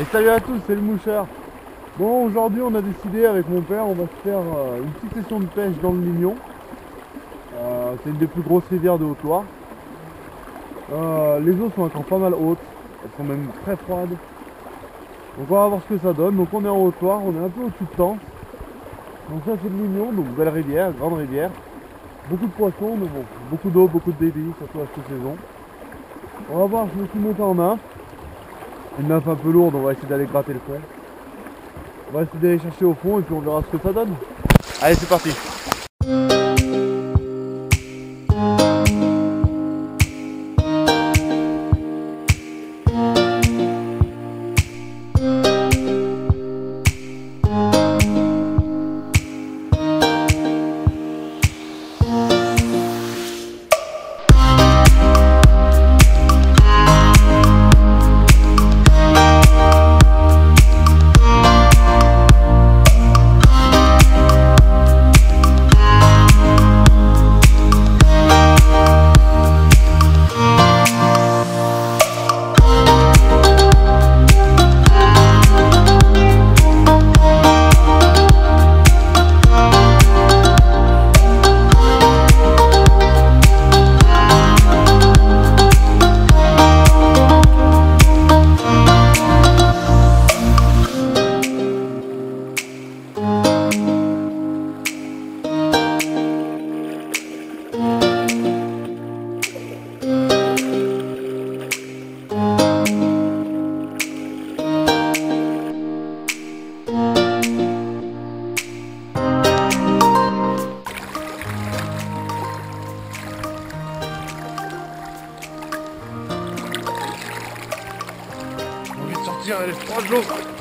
Et salut à tous, c'est le mouchard. Bon, aujourd'hui on a décidé avec mon père, on va se faire euh, une petite session de pêche dans le Lignon. Euh, c'est une des plus grosses rivières de Haute-Loire. Euh, les eaux sont encore pas mal hautes, elles sont même très froides. Donc on va voir ce que ça donne. Donc on est en Haute-Loire, on est un peu au-dessus de temps. Donc ça c'est le Lignon, donc belle rivière, grande rivière. Beaucoup de poissons, mais bon, beaucoup d'eau, beaucoup de débit, surtout à cette saison. On va voir, je me suis monté en main. Une nymphe un peu lourde, on va essayer d'aller gratter le fond. On va essayer d'aller chercher au fond et puis on verra ce que ça donne. Allez, c'est parti sortir, elle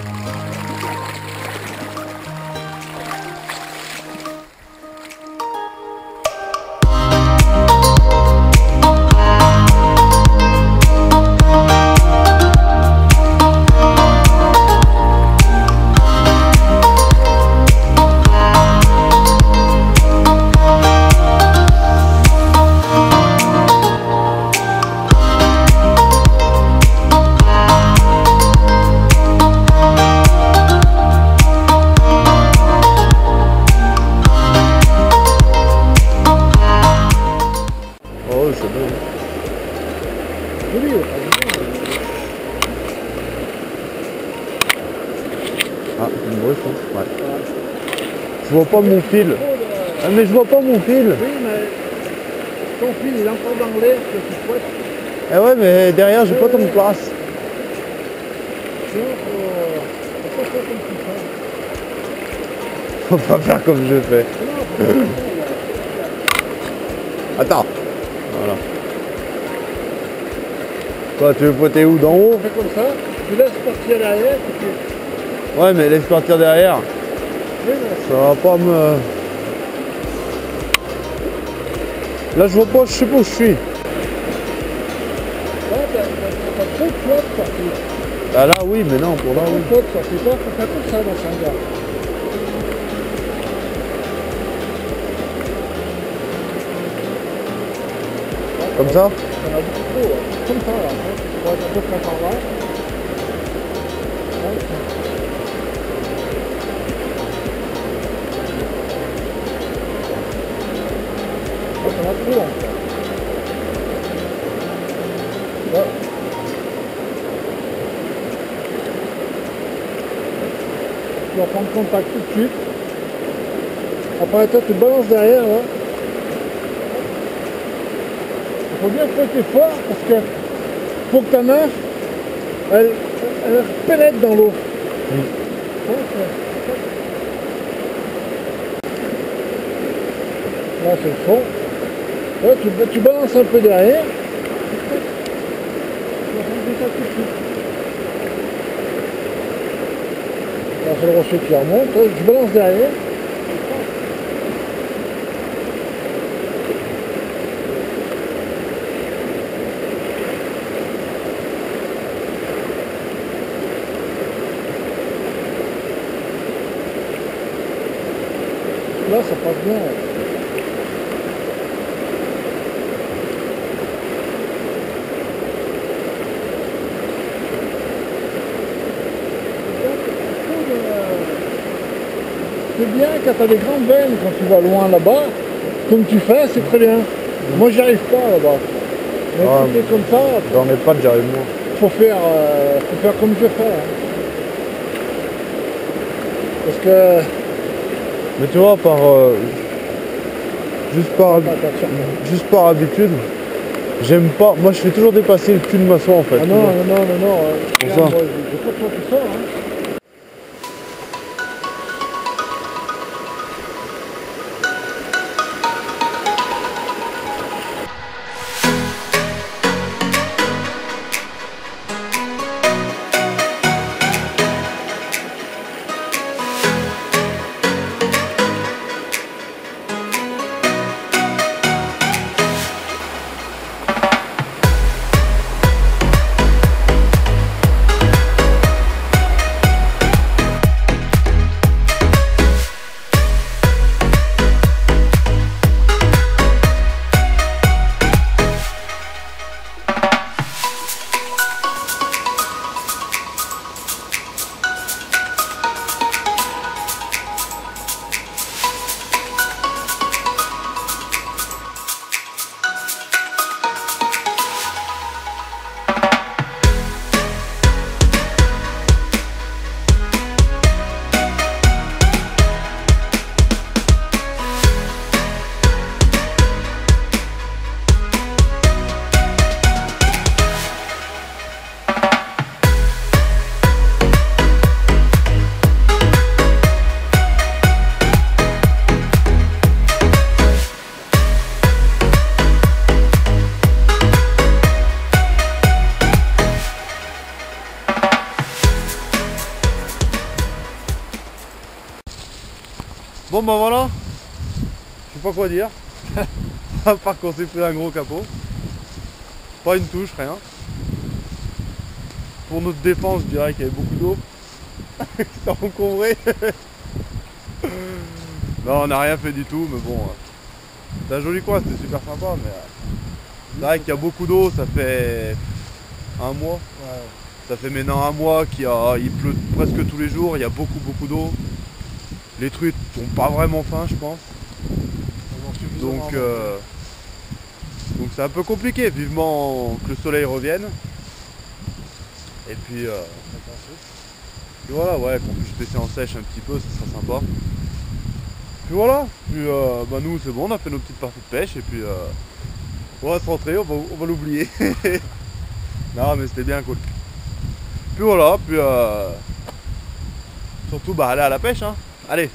Je vois pas mon fil. Ah, mais je vois pas mon fil. Oui, mais ton fil il est encore dans l'air que tu souhaites. Eh ouais, mais derrière, j'ai pas de place. Sinon, faut, faut pas faire comme je fais. Attends. Voilà. Toi, tu veux poter où? D'en haut? Fais comme ça, tu laisses partir derrière, Ouais, mais laisse partir derrière. Ça va pas me... Là, je vois pas, je sais pas où je suis. là. Ah là, oui, mais non, pour là, oui. comme ça? Comme ça On Ouais. T'en as trop. Là. Tu vas prendre contact tout de suite. Après, toi, tu balances derrière, là. Il faut bien frotter fort parce que pour que ta main, elle, elle pénètre dans l'eau. Là, c'est le fond. Tu, balances un peu derrière. C'est le rocher qui remonte. Tu balances derrière. Là, ça passe bien. C'est bien quand tu as des grandes veines, quand tu vas loin là-bas, comme tu fais, c'est très bien. Moi, j'y arrive pas là-bas. Mais Ah, t'es comme ça, Dans mes pattes, j'arrive moins. faut faire, euh, faut faire comme je fais. hein. Parce que... Mais tu vois, par. euh, juste, par Attention. juste par habitude, j'aime pas. Moi, je fais toujours dépasser le cul de ma soie en fait. Ah non, non, non, non, non. euh, Pour là, ça. moi, j'ai j'ai pas trop tout ça. Hein. Bon bah voilà, je sais pas quoi dire. à part qu'on s'est pris un gros capot. Pas une touche, rien. Pour notre défense, je dirais qu'il y avait beaucoup d'eau. C'était encombré. non, on n'a rien fait du tout, mais bon. euh, C'est un joli coin, c'était super sympa, mais euh, c'est vrai qu'il y a beaucoup d'eau, ça fait un mois. Ça fait maintenant un mois qu'il y a, il pleut presque tous les jours, il y a beaucoup beaucoup d'eau. Les truites n'ont pas vraiment faim, je pense. Donc, euh, donc c'est un peu compliqué. Vivement que le soleil revienne. Et puis, euh, puis voilà, ouais, qu'on puisse laisser en sèche un petit peu, ça sera sympa. Puis voilà. Puis euh, bah nous, c'est bon, on a fait nos petites parties de pêche et puis euh, on va se rentrer, on va, on va l'oublier. non, mais c'était bien cool. Puis voilà, puis euh, surtout bah aller à la pêche, hein. Allez.